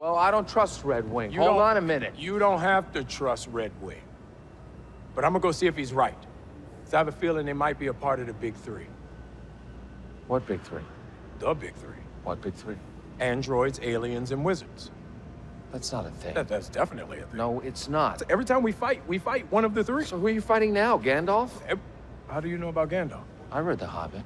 Well, I don't trust Redwing. You Hold on a minute. You don't have to trust Red Wing. But I'm gonna go see if he's right. 'Cause I have a feeling they might be a part of the big three. What big three? The big three. What big three? Androids, aliens, and wizards. That's not a thing. That, that's definitely a thing. No, it's not. Every time we fight, we fight one of the three. So who are you fighting now, Gandalf? How do you know about Gandalf? I read The Hobbit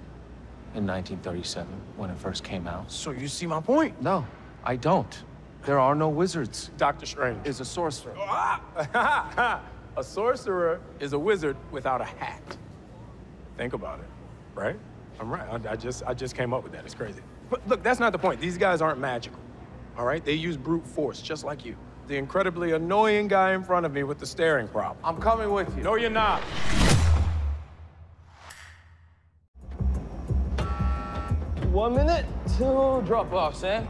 in 1937 when it first came out. So you see my point. No, I don't. There are no wizards. Doctor Strange. Is a sorcerer. Ah! a sorcerer is a wizard without a hat. Think about it, right? I'm right. I, I just I just came up with that. It's crazy. But look, that's not the point. These guys aren't magical. All right? They use brute force just like you. The incredibly annoying guy in front of me with the staring problem. I'm coming with you. No, you're not. One minute, to drop off, eh?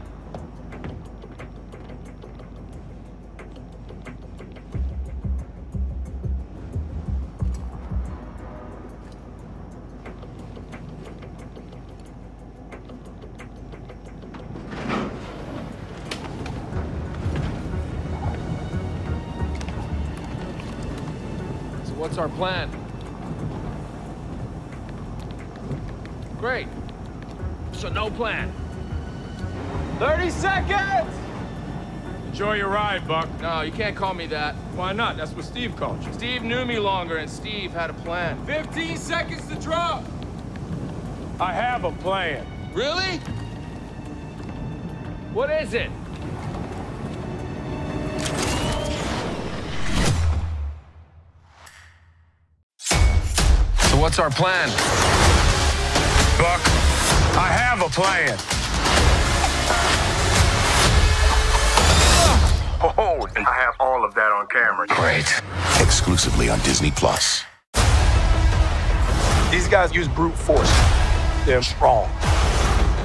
What's our plan? Great. So no plan. 30 seconds! Enjoy your ride, Buck. No, you can't call me that. Why not? That's what Steve called you. Steve knew me longer, and Steve had a plan. 15 seconds to drop! I have a plan. Really? What is it? What's our plan? Buck, I have a plan. Oh, and I have all of that on camera. Great. Exclusively on Disney Plus. These guys use brute force. They're strong.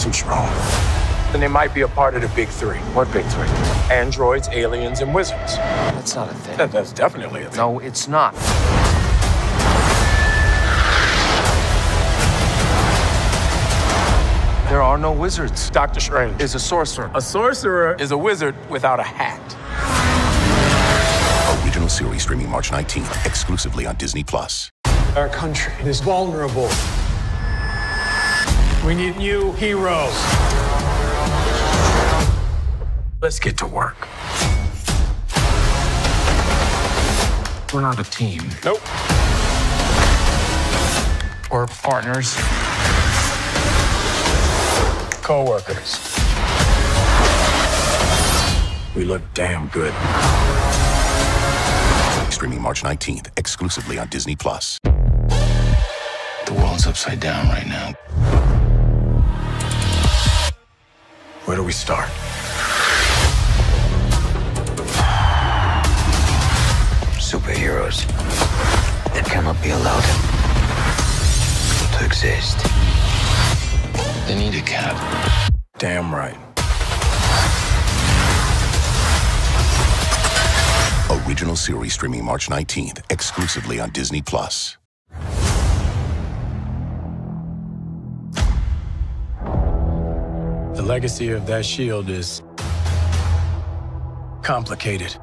Too strong. And they might be a part of the big three. What big three? Androids, aliens, and wizards. That's not a thing. That, that's definitely a thing. No, it's not. There are no wizards. Doctor Strange. Is a sorcerer. a sorcerer is a wizard without a hat. Original series streaming March 19th. Exclusively on Disney Plus. Our country is vulnerable. We need new heroes. Let's get to work. We're not a team. Nope. We're partners. Co-workers. We look damn good. Streaming March 19th. Exclusively on Disney Plus. The world's upside down right now. Where do we start? Superheroes that cannot be allowed to exist. They need a cap. Damn right. Original series streaming March 19th. Exclusively on Disney Plus. The legacy of that shield is complicated.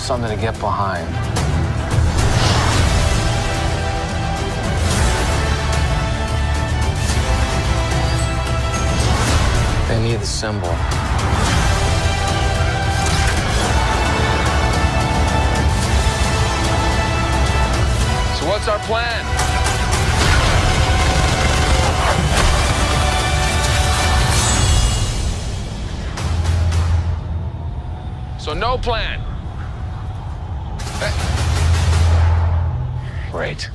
Something to get behind. They need the symbol. So what's our plan? So no plan. Great.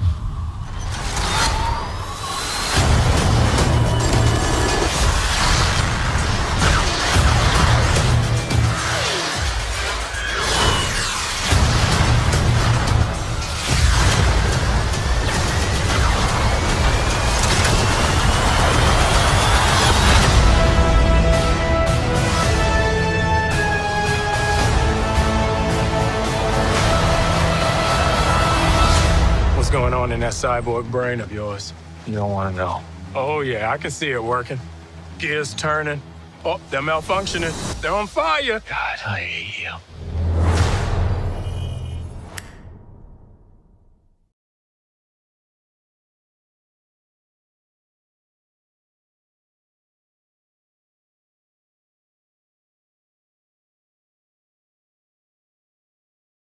Going on in that cyborg brain of yours? You don't want to know. Oh, yeah, I can see it working. Gears turning. Oh, they're malfunctioning. They're on fire. God, I hate you.